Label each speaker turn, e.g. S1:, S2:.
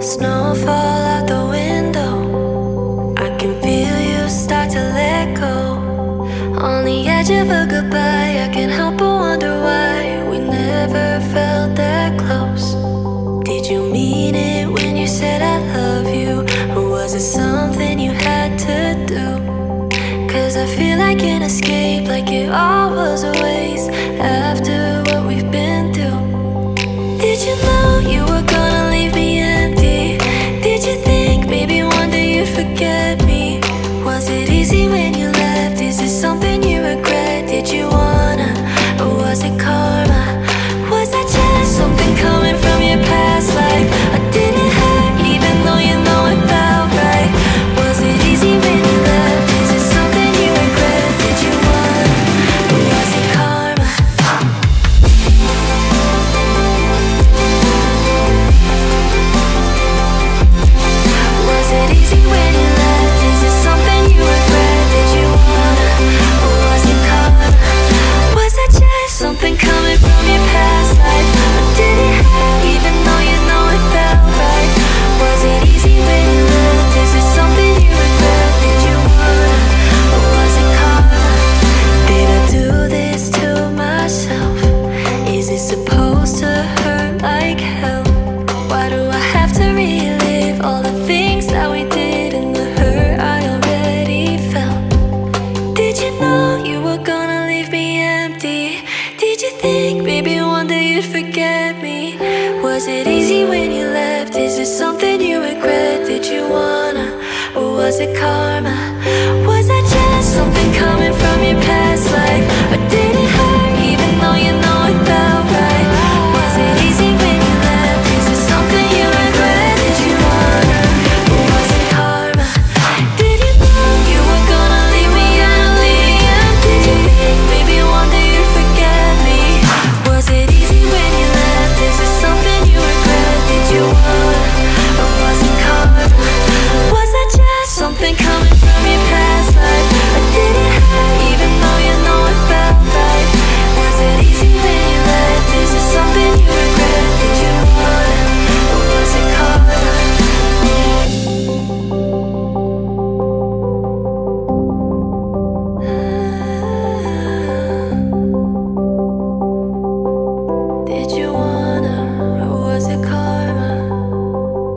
S1: Snowfall out the window. I can feel you start to let go. On the edge of a goodbye, I can't help but wonder why we never felt that close. Did you mean it when you said I love you? Or was it something you had to do? Cause I feel I can escape like it all was a waste after what we've been through. Did you know you were? like hell Why do I have to relive all the things that we did And the hurt I already felt Did you know you were gonna leave me empty? Did you think maybe one day you'd forget me? Was it easy when you left? Is it something you regret? Did you wanna? Or was it karma?